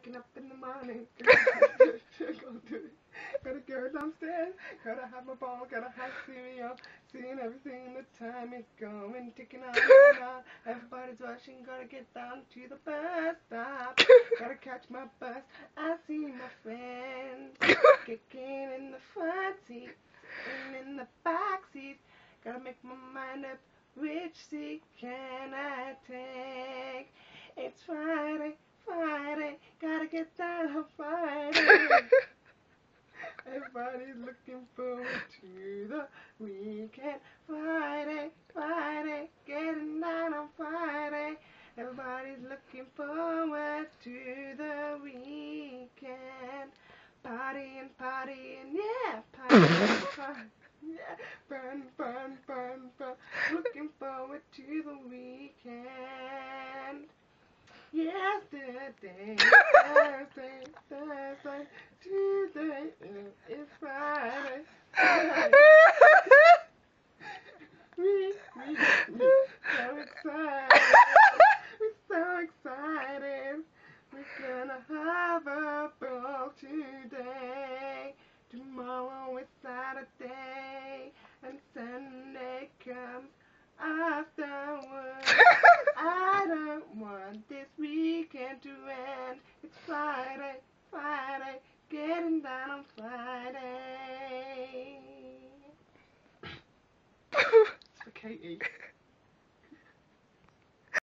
waking up in the morning. gotta go downstairs, gotta have my ball, gotta have cereal, seeing everything, the time is going, ticking on and on. Everybody's rushing, gotta get down to the bus stop, gotta catch my bus. I see my friends kicking in the front seat and in the back seat. Gotta make my mind up, which seat can I take? It's get down Friday. Everybody's looking forward to the weekend. Friday, Friday, getting down on Friday. Everybody's looking forward to the weekend. Partying, partying, yeah, partying, partying. Yeah, fun, fun, fun, fun. Looking forward to the weekend. Yesterday, Thursday, Thursday, Tuesday, it's Friday. we, we, we, so excited. We're so excited. We're gonna have a ball today. Weekend to end. It's Friday, Friday, getting down on Friday. it's for Katie.